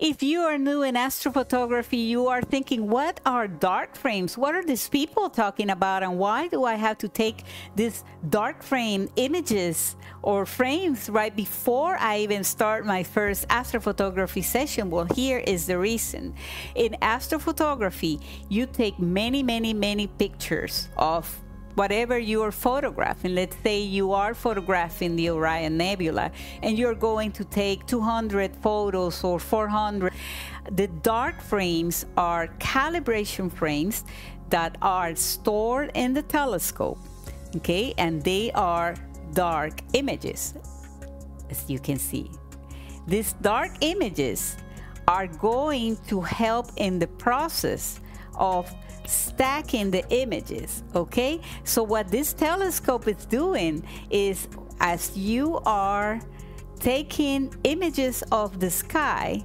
If you are new in astrophotography, you are thinking, what are dark frames? What are these people talking about? And why do I have to take these dark frame images or frames right before I even start my first astrophotography session? Well, here is the reason. In astrophotography, you take many, many, many pictures of whatever you are photographing. Let's say you are photographing the Orion Nebula and you're going to take 200 photos or 400. The dark frames are calibration frames that are stored in the telescope, okay? And they are dark images, as you can see. These dark images are going to help in the process of stacking the images, okay? So what this telescope is doing is as you are taking images of the sky,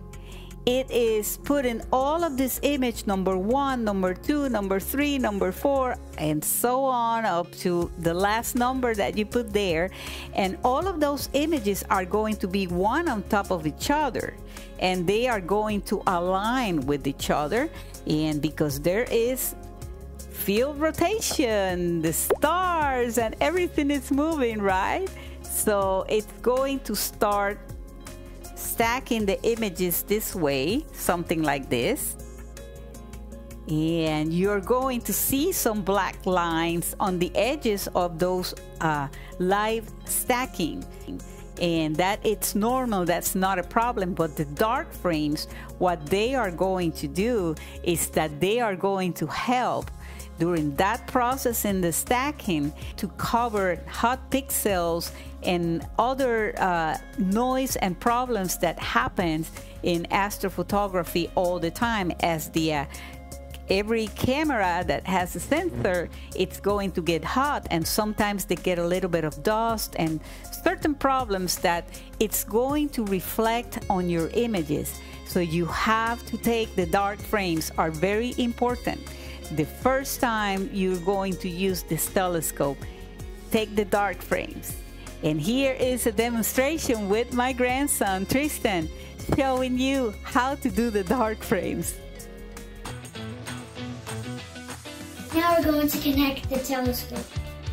it is putting all of this image number one, number two, number three, number four, and so on up to the last number that you put there. And all of those images are going to be one on top of each other. And they are going to align with each other. And because there is field rotation the stars and everything is moving right? So it's going to start stacking the images this way something like this. And you're going to see some black lines on the edges of those uh, live stacking. And that it's normal that's not a problem but the dark frames what they are going to do is that they are going to help during that process in the stacking to cover hot pixels and other uh, noise and problems that happens in astrophotography all the time as the uh, every camera that has a sensor, it's going to get hot and sometimes they get a little bit of dust and certain problems that it's going to reflect on your images. So you have to take the dark frames are very important. The first time you're going to use this telescope, take the dark frames. And here is a demonstration with my grandson, Tristan, showing you how to do the dark frames. Now we're going to connect the telescope.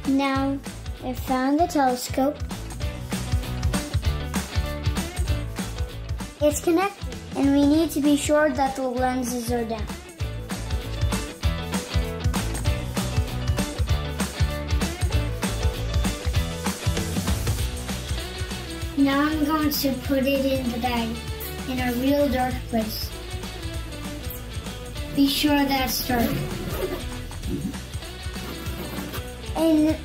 Now I found the telescope. It's connected and we need to be sure that the lenses are down. Now I'm going to put it in the bag in a real dark place. Be sure that's dark. And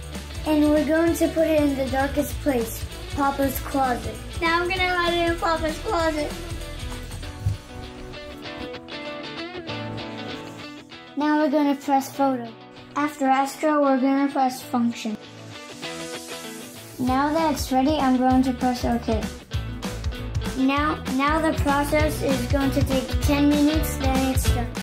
and we're going to put it in the darkest place, Papa's closet. Now I'm gonna hide it in Papa's closet. Now we're gonna press photo. After Astro, we're gonna press function. Now that it's ready, I'm going to press OK. Now, now the process is going to take 10 minutes, then it's done.